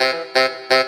Subtitulado